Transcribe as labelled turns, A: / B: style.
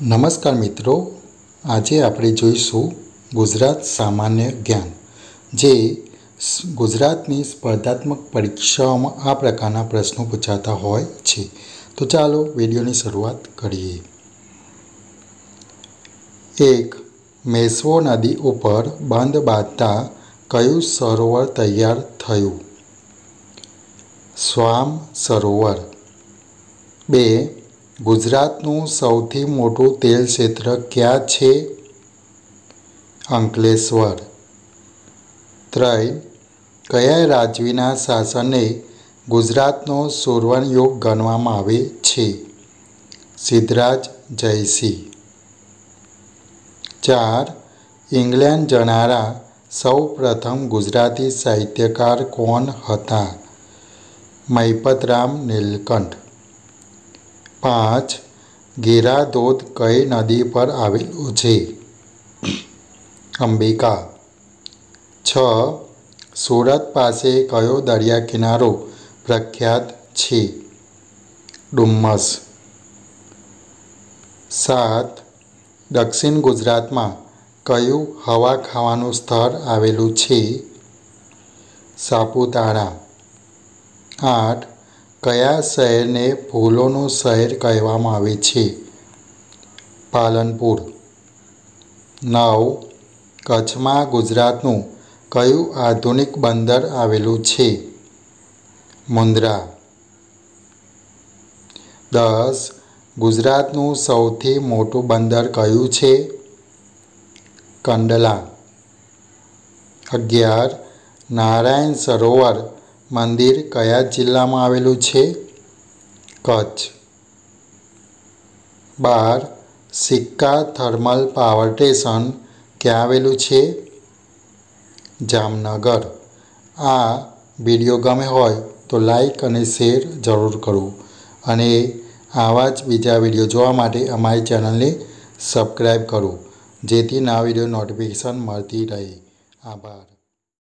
A: નમસ્કાર મિત્રો, આજે આપણે જોઈશું ગુજરાત સામાન્ય જ્ઞાન, જે ગુજરાતની સ્પર્ધાત્મક પરીક્ષાઓમાં આ પ્રકારના પ્રશ્નો પૂછાતા હોય છે. તો ચાલો વિડીયોની શરૂઆત કરીએ. એક મેશ્વો નદી ઉપર બંધ બાંધતા કયું સરોવર તૈયાર થયું? સ્વામ સરોવર. બે ગુજરાતનું સૌથી મોટું તેલ ક્ષેત્ર ક્યાં છે? અંકલેશ્વર. ત્રય કયા રાજવીના શાસને ગુજરાતનો સુવર્ણયુગ ગણવામાં આવે છે? સિદ્ધરાજ જયસિંહ. ચાર. ઇંગ્લેન્ડ જનારા સૌ પ્રથમ ગુજરાતી સાહિત્યકાર કોણ હતા? મૈપતરામ નીલકંઠ. પાંચ ગેરાધોધ કઈ નદી પર આવેલું છે? અંબિકા. છ સુરત પાસે કયો દરિયા કિનારો પ્રખ્યાત છે? ડુમ્મસ. સાત દક્ષિણ ગુજરાતમાં કયું હવા ખાવાનું સ્થળ આવેલું છે? સાપુતારા. આઠ કયા શહેરને ફૂલોનું શહેર કહેવામાં આવે છે? પાલનપુર. નવ, કચ્છમાં ગુજરાતનું કયું આધુનિક બંદર આવેલું છે? મુન્દ્રા દસ, ગુજરાતનું સૌથી મોટું બંદર કયું છે? કંડલા. અગિયાર, નારાયણ સરોવર મંદિર કયા જિલ્લામાં આવેલું છે? કચ્છ. બાર. સિક્કા થર્મલ પાવર સ્ટેશન ક્યાં આવેલું છે? જામનગર. આ વીડિયો ગમે હોય તો લાઈક અને શેર જરૂર કરવું અને આવા જ બીજા વીડિયો જોવા માટે અમારી ચેનલને સબસ્ક્રાઈબ કરો જેથી નવા વીડિયો નોટિફિકેશન મળતી રહે. આભાર.